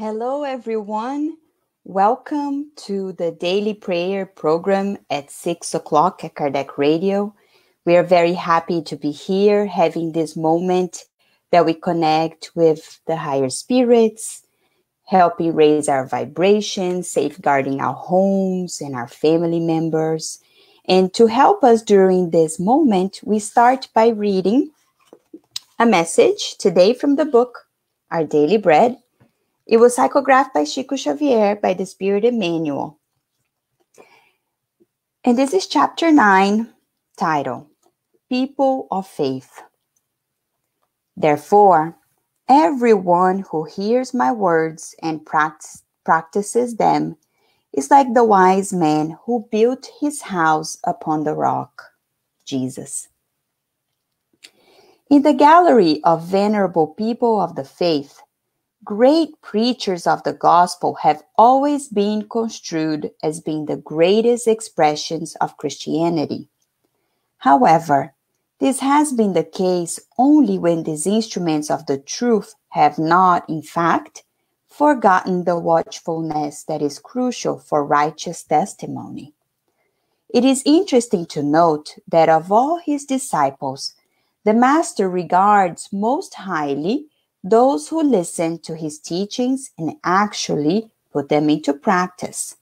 Hello, everyone. Welcome to the daily prayer program at six o'clock at Kardec Radio. We are very happy to be here having this moment that we connect with the higher spirits, helping raise our vibrations, safeguarding our homes and our family members. And to help us during this moment, we start by reading a message today from the book Our Daily Bread. It was psychographed by Chico Xavier by the Spirit Emmanuel. And this is chapter 9, title People of Faith. Therefore, everyone who hears my words and practice, practices them is like the wise man who built his house upon the rock, Jesus. In the gallery of venerable people of the faith, great preachers of the gospel have always been construed as being the greatest expressions of Christianity. However, this has been the case only when these instruments of the truth have not, in fact, forgotten the watchfulness that is crucial for righteous testimony. It is interesting to note that of all his disciples, the Master regards most highly those who listen to his teachings and actually put them into practice.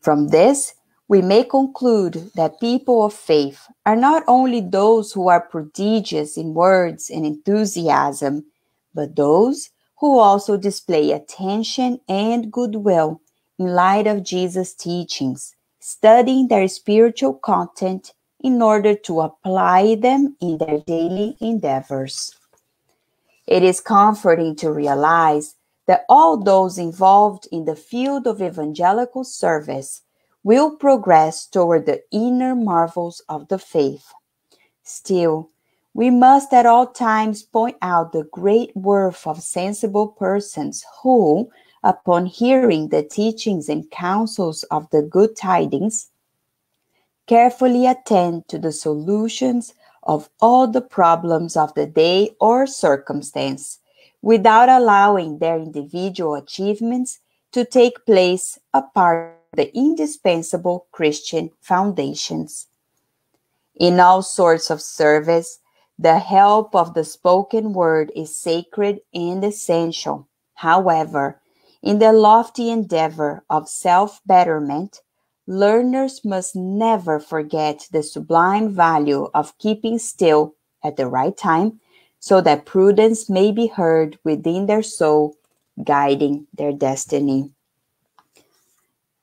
From this, we may conclude that people of faith are not only those who are prodigious in words and enthusiasm, but those who also display attention and goodwill in light of Jesus' teachings, studying their spiritual content in order to apply them in their daily endeavors. It is comforting to realize that all those involved in the field of evangelical service will progress toward the inner marvels of the faith. Still, we must at all times point out the great worth of sensible persons who, upon hearing the teachings and counsels of the good tidings, carefully attend to the solutions of all the problems of the day or circumstance without allowing their individual achievements to take place apart the indispensable Christian foundations. In all sorts of service, the help of the spoken word is sacred and essential. However, in the lofty endeavor of self betterment, learners must never forget the sublime value of keeping still at the right time so that prudence may be heard within their soul, guiding their destiny.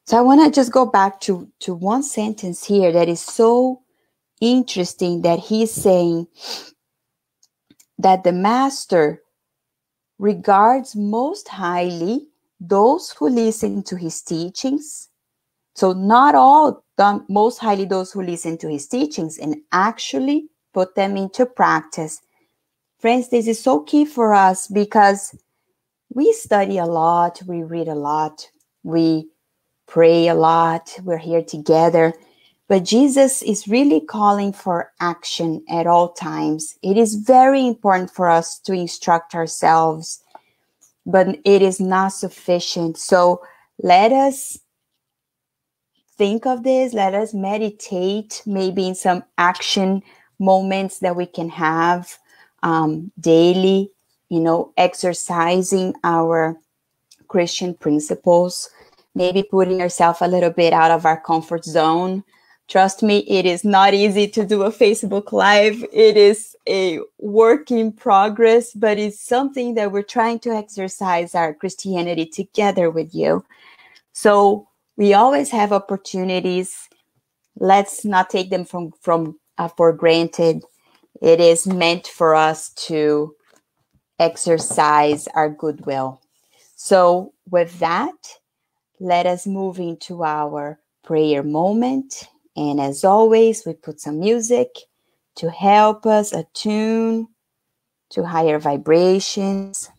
So I want to just go back to, to one sentence here that is so interesting that he's saying that the master regards most highly those who listen to his teachings. So, not all, most highly those who listen to his teachings and actually put them into practice. Friends, this is so key for us because we study a lot, we read a lot, we pray a lot, we're here together. But Jesus is really calling for action at all times. It is very important for us to instruct ourselves, but it is not sufficient. So let us think of this. Let us meditate maybe in some action moments that we can have um, daily, you know, exercising our Christian principles, maybe putting yourself a little bit out of our comfort zone Trust me, it is not easy to do a Facebook Live. It is a work in progress, but it's something that we're trying to exercise our Christianity together with you. So we always have opportunities. Let's not take them from, from uh, for granted. It is meant for us to exercise our goodwill. So with that, let us move into our prayer moment and as always, we put some music to help us attune to higher vibrations.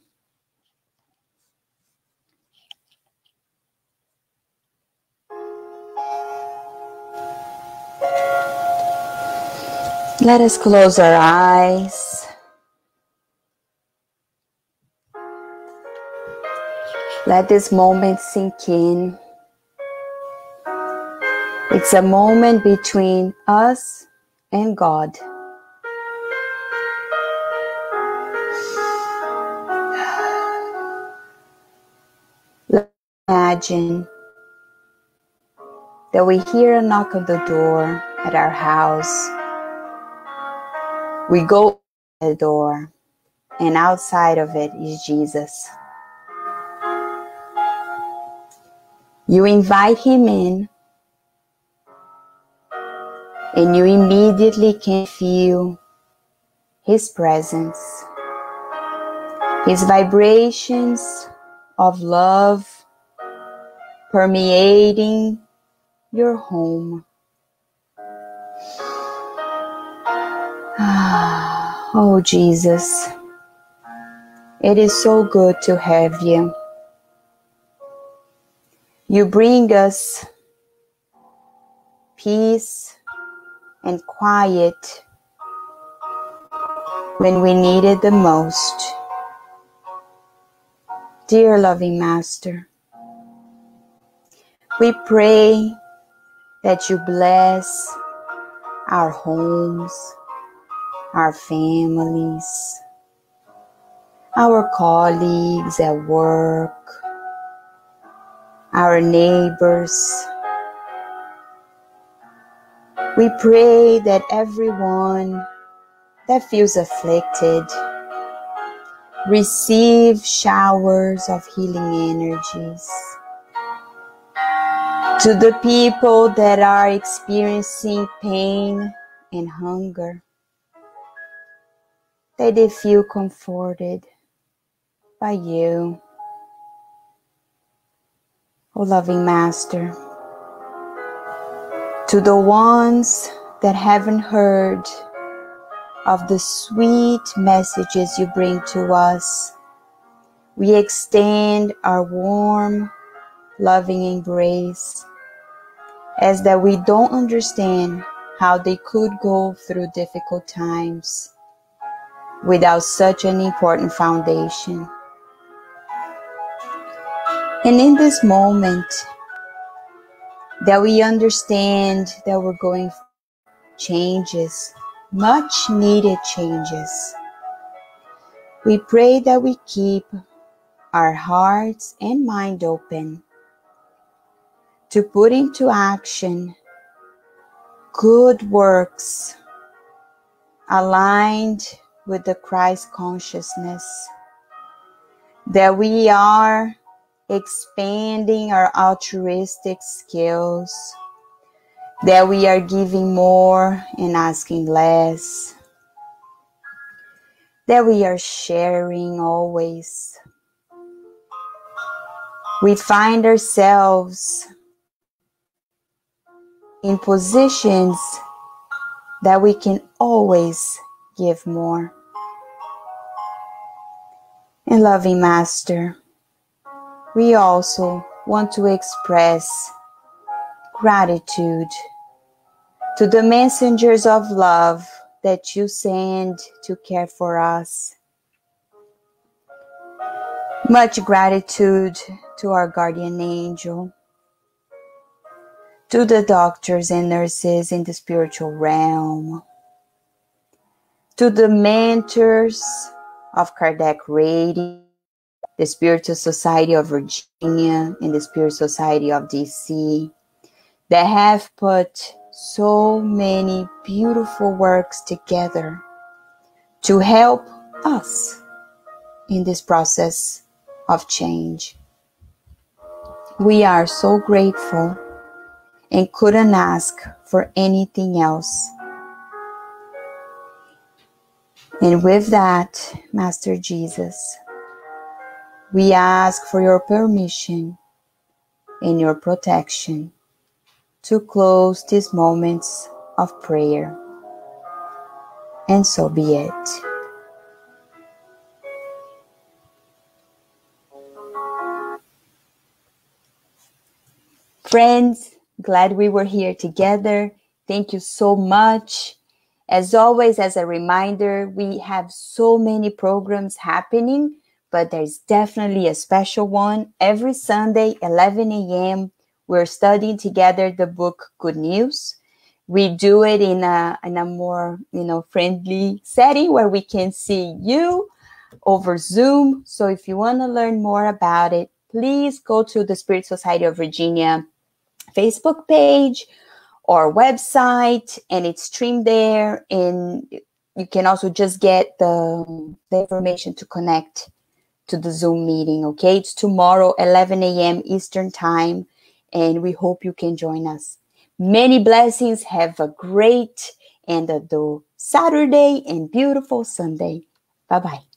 Let us close our eyes. Let this moment sink in. It's a moment between us and God. Imagine that we hear a knock on the door at our house. We go the door, and outside of it is Jesus. You invite him in, and you immediately can feel his presence, his vibrations of love permeating your home. Ah, oh, Jesus, it is so good to have you. You bring us peace and quiet when we need it the most. Dear loving Master, we pray that you bless our homes, our families, our colleagues at work, our neighbors. We pray that everyone that feels afflicted receive showers of healing energies. To the people that are experiencing pain and hunger, that did feel comforted by you. O loving Master, to the ones that haven't heard of the sweet messages you bring to us, we extend our warm, loving embrace as that we don't understand how they could go through difficult times without such an important foundation. And in this moment, that we understand that we're going changes, much needed changes. We pray that we keep our hearts and mind open to put into action good works aligned with the Christ consciousness, that we are expanding our altruistic skills, that we are giving more and asking less, that we are sharing always. We find ourselves in positions that we can always give more. Loving Master, we also want to express gratitude to the messengers of love that you send to care for us. Much gratitude to our guardian angel to the doctors and nurses in the spiritual realm, to the mentors of Kardec Radio, the Spiritist Society of Virginia, and the Spiritist Society of DC, that have put so many beautiful works together to help us in this process of change. We are so grateful and couldn't ask for anything else. And with that, Master Jesus, we ask for your permission and your protection to close these moments of prayer. And so be it. Friends, Glad we were here together. Thank you so much. As always, as a reminder, we have so many programs happening but there's definitely a special one. Every Sunday, 11 a.m., we're studying together the book Good News. We do it in a, in a more, you know, friendly setting where we can see you over Zoom. So if you want to learn more about it, please go to the Spiritist Society of Virginia Facebook page or website and it's streamed there and you can also just get the, the information to connect to the Zoom meeting. Okay, it's tomorrow, 11 a.m. Eastern Time, and we hope you can join us. Many blessings. Have a great and a do Saturday and beautiful Sunday. Bye bye.